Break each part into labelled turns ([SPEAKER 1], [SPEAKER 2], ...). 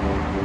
[SPEAKER 1] Thank you.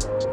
[SPEAKER 1] you